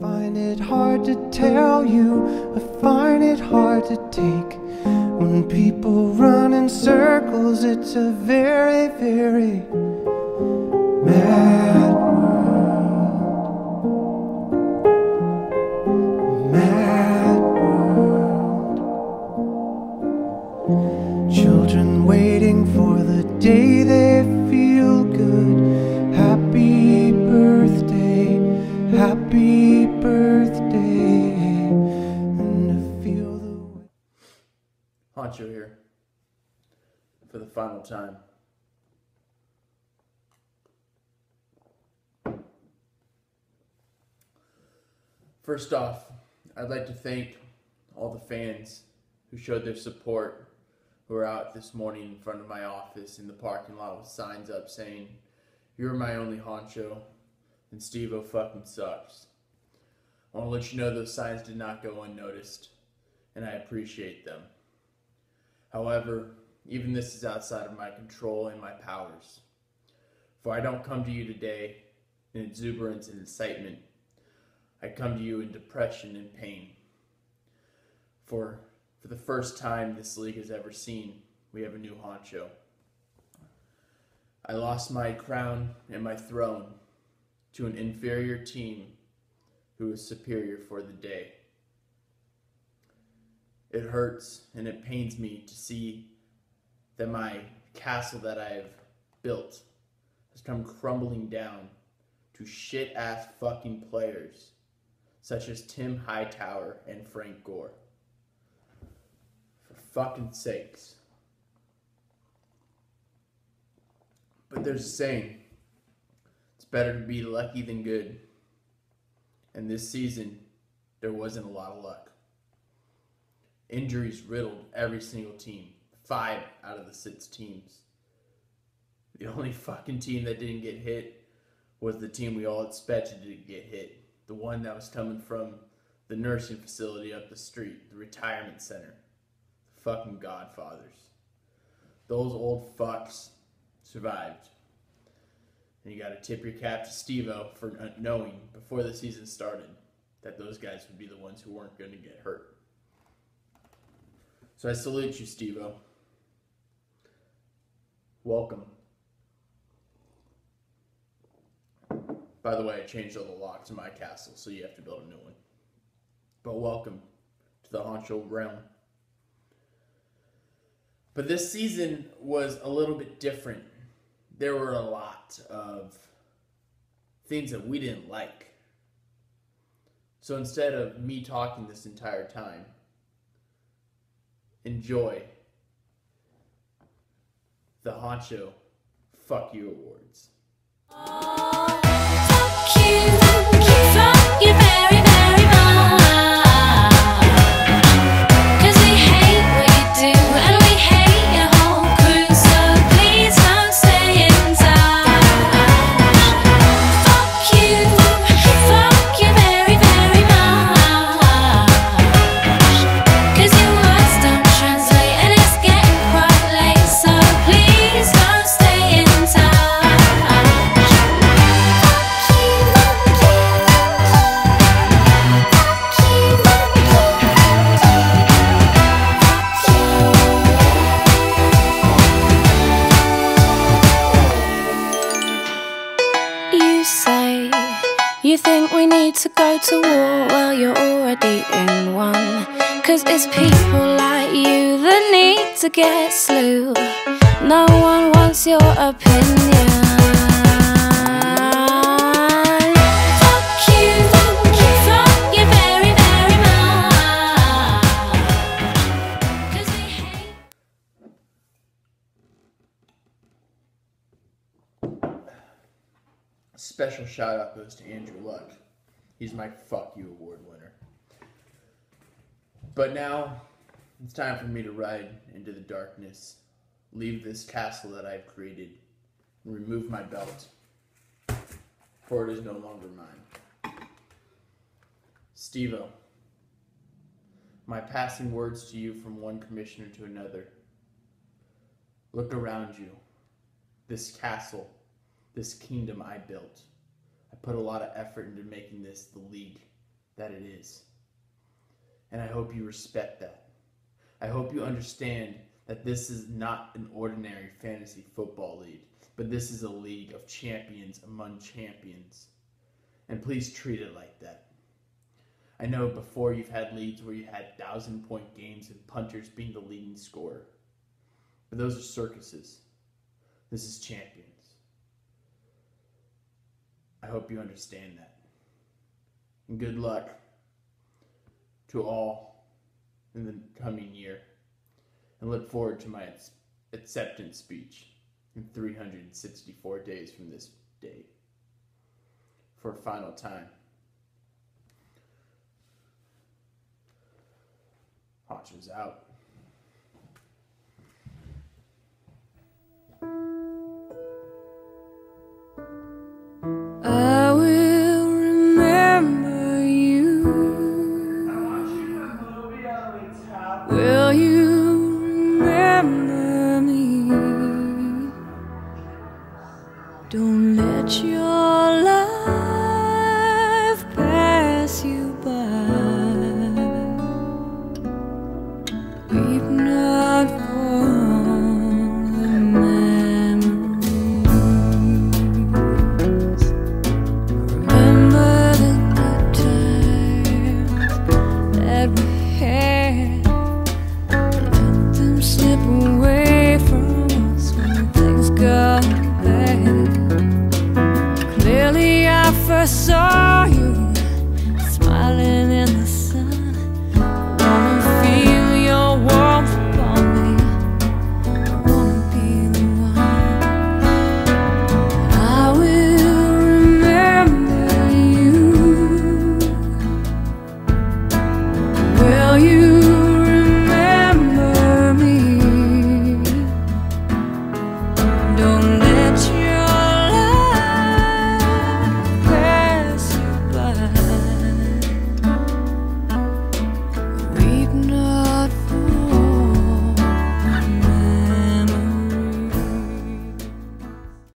find it hard to tell you, I find it hard to take. When people run in circles, it's a very, very mad Honcho here for the final time. First off, I'd like to thank all the fans who showed their support who were out this morning in front of my office in the parking lot with signs up saying, You're my only honcho, and Steve O fucking sucks. I want to let you know those signs did not go unnoticed, and I appreciate them. However, even this is outside of my control and my powers. For I don't come to you today in exuberance and excitement. I come to you in depression and pain. For for the first time this league has ever seen, we have a new honcho. I lost my crown and my throne to an inferior team who is superior for the day. It hurts and it pains me to see that my castle that I've built has come crumbling down to shit ass fucking players such as Tim Hightower and Frank Gore. For fucking sakes. But there's a saying it's better to be lucky than good. And this season, there wasn't a lot of luck. Injuries riddled every single team. Five out of the six teams. The only fucking team that didn't get hit was the team we all expected to get hit. The one that was coming from the nursing facility up the street, the retirement center. The fucking Godfathers. Those old fucks survived. And you gotta tip your cap to Steve O for knowing before the season started that those guys would be the ones who weren't gonna get hurt. So I salute you, Steve O. Welcome. By the way, I changed all the locks in my castle, so you have to build a new one. But welcome to the Honcho realm. But this season was a little bit different. There were a lot of things that we didn't like. So instead of me talking this entire time, enjoy the Honcho Fuck You Awards. You say you think we need to go to war, well, you're already in one. Cause it's people like you that need to get slew. No one wants your opinion. Special shout out goes to Andrew Luck. He's my Fuck You Award winner. But now it's time for me to ride into the darkness, leave this castle that I've created, and remove my belt, for it is no longer mine. Stevo, my passing words to you from one commissioner to another. Look around you. This castle, this kingdom I built. I put a lot of effort into making this the league that it is. And I hope you respect that. I hope you understand that this is not an ordinary fantasy football league, but this is a league of champions among champions. And please treat it like that. I know before you've had leagues where you had thousand point games and punters being the leading scorer. But those are circuses. This is champions. I hope you understand that. And good luck to all in the coming year. And look forward to my acceptance speech in 364 days from this date for a final time. Hodges out. you